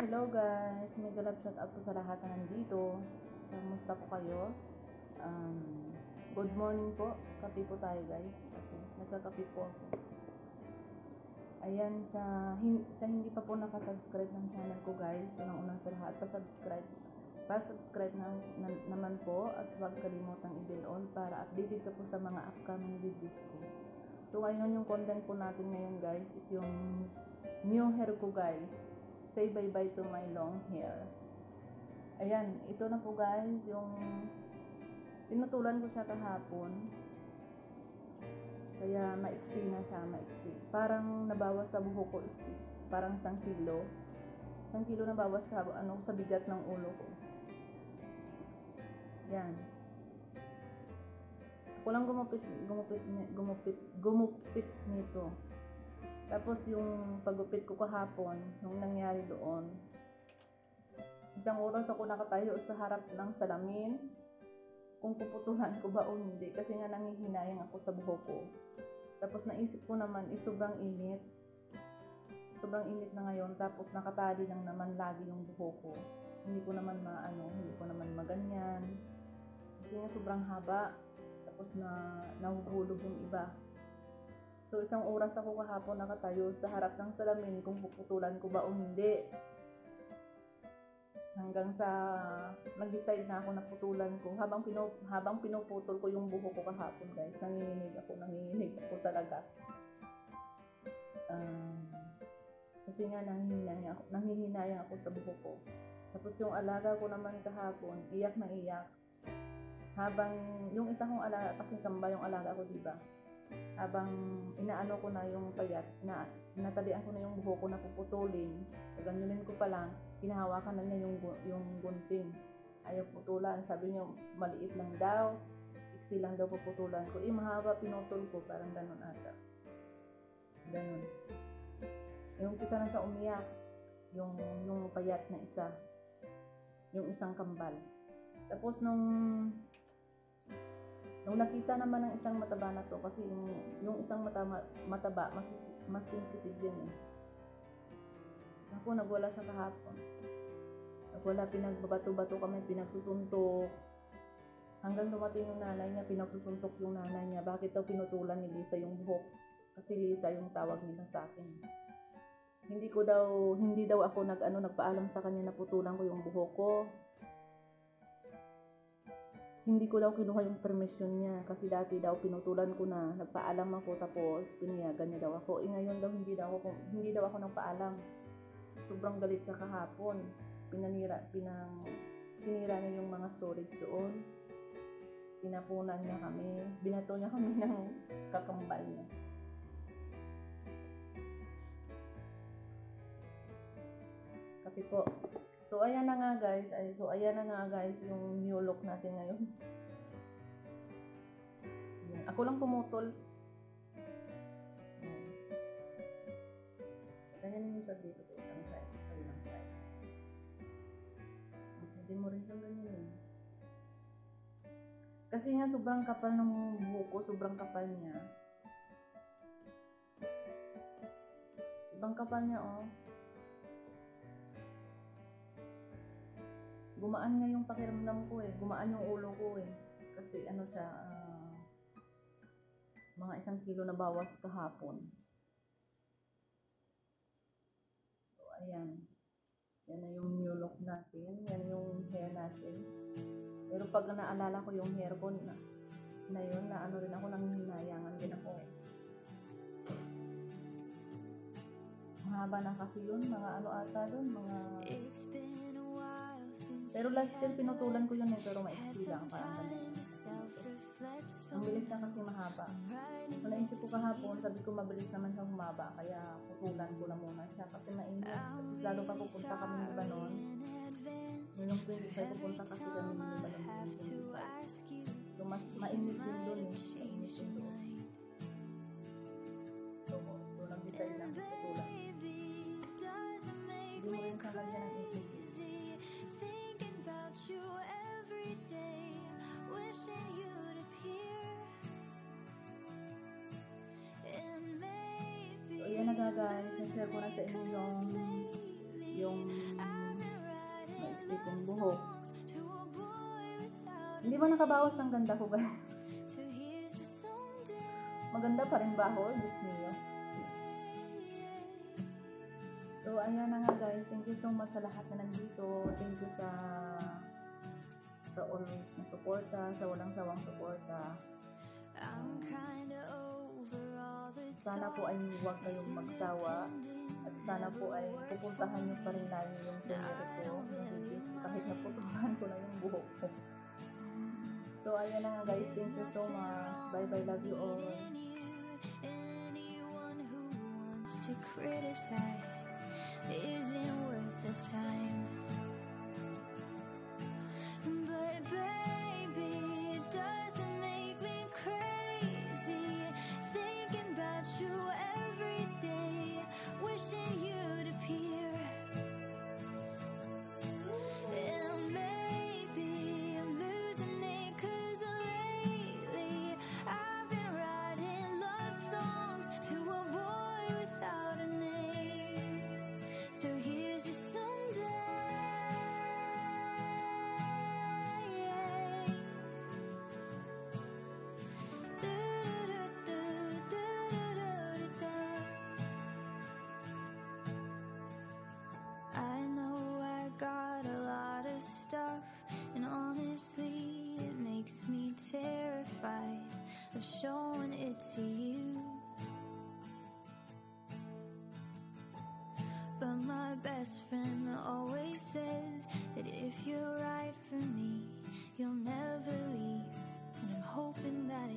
Hello guys. May galap shout out po sa lahat na nandito. Kamusta po kayo? Um, good morning po. Kape po tayo guys. Okay, nagkakape po ako. Ayan, sa, hin- sa hindi pa po nakasubscribe ng channel ko guys, unang-unang sa lahat, pa-subscribe. Pa-subscribe na, na- naman po at huwag kalimutang i-bell on para updated ka po sa mga upcoming videos ko. So ngayon yung content po natin ngayon guys is yung new hair ko guys. Say bye-bye to my long hair. Ayan, ito na po guys yung tinutulan ko siya kahapon. Kaya maiksi na siya, maiksi. Parang nabawas sa buhok ko parang isang kilo. Isang kilo na bawas sa, ano, sa bigat ng ulo ko. Yan. Ako lang gumupit, gumupit, gumupit, gumupit nito. Tapos yung pagupit ko kahapon, nung nangyari doon, isang oras ako nakatayo sa harap ng salamin kung puputulan ko ba o hindi kasi nga nangihinayang ako sa buhok ko. Tapos naisip ko naman, is sobrang init. Sobrang init na ngayon, tapos nakatali lang naman lagi yung buhok ko. Hindi ko naman maano, hindi ko naman maganyan. Kasi nga sobrang haba, tapos na nahuhulog yung iba. So isang oras ako kahapon nakatayo sa harap ng salamin kung puputulan ko ba o hindi. Hanggang sa nag-decide na ako na putulan ko. Habang, pinu, habang pinuputol ko yung buhok ko kahapon guys, nanginginig ako, nanginginig ako talaga. Um, kasi nga nanghihinayang ako, nanghihinayang ako sa buhok ko. Tapos yung alaga ko naman kahapon, iyak na iyak. Habang yung isa kong alaga, kasi kamba yung alaga ko, di ba? Habang inaano ko na yung payat, na natalian ko na yung buhok ko na puputulin, ganyanin ko pa lang, hinahawakan na niya yung, yung gunting. Ayaw putulan. Sabi niya, maliit lang daw. Iksi lang daw puputulan ko. Eh, mahaba pinutol ko. Parang ganun ata. Ganun. Yung isa na sa umiyak. Yung, yung payat na isa. Yung isang kambal. Tapos nung nung nakita naman ng isang mataba na to kasi yung, yung isang mataba, mataba mas, mas sensitive yan eh. Ako, nagwala siya kahapon. Nagwala, pinagbabato-bato kami, pinagsusuntok. Hanggang dumating yung nanay niya, pinagsusuntok yung nanay niya. Bakit daw pinutulan ni Lisa yung buhok? Kasi Lisa yung tawag nila sa akin. Hindi ko daw, hindi daw ako nag, ano, nagpaalam sa kanya na putulan ko yung buhok ko. Hindi ko daw kinuha yung permission niya kasi dati daw pinutulan ko na nagpaalam ako tapos pinayagan niya daw ako. Eh ngayon daw hindi daw ako hindi daw ako nagpaalam sobrang galit siya kahapon. Pinanira, pinang, sinira niya yung mga storage doon. Pinapunan niya kami. Binato niya kami ng kakambal niya. Kasi po. So, ayan na nga guys. Ay, so, ayan na nga guys yung new look natin ngayon. Ayan. Ako lang pumutol. Ayan. Ganyan yung sa dito sa isang side. Sa ilang side. Hindi mo rin siyang ganyan eh. Kasi nga sobrang kapal ng buhok ko, sobrang kapal niya. Sobrang kapal niya oh. Gumaan nga yung pakiramdam ko eh. Gumaan yung ulo ko eh. Kasi ano siya, ah, mga isang kilo na bawas kahapon. So, ayan. Yan na yung new look natin. Yan yung hair natin. Pero pag naalala ko yung hair ko na, na yun, na ano rin ako, nang hinayangan din ako eh. Mahaba na kasi yun, mga ano ata doon, mga... It's been a Pero last year pinutulan ko yun eh, pero maiksi lang, parang ganun. Ang bilis na kasi mahaba. Naisip ko kahapon, sabi ko mabilis naman siya humaba, kaya putulan ko na muna siya kasi mainit. Lalo pa pupunta kami ng Lebanon. Ngayong 25 pupunta kasi kami ng Lebanon ng 25. So mas mainit din doon eh. Mainit din doon. So, so nag-decide na putulan. Hindi mo rin sa guys, nag-share ko na sa inyo yung yung buhok. a boy without Hindi ba nakabawas ng ganda ko someday. Maganda pa rin ba ako? Diyos niyo. So, ayan na nga guys. Thank you so much sa lahat na nandito. Thank you sa sa always na suporta, sa walang sawang suporta. I'm kinda the Sana po ay huwag kayong magsawa. At sana po ay pupuntahan niyo pa rin lagi yung pinili ko. Kahit naputuhan ko na yung buhok ko. So, ayan na nga guys. Thank you so much. Bye-bye. Love you all. Anyone who wants to criticize isn't worth the time. Of showing it to you. But my best friend always says that if you're right for me, you'll never leave. And I'm hoping that